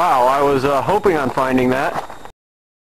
Wow, I was uh, hoping on finding that.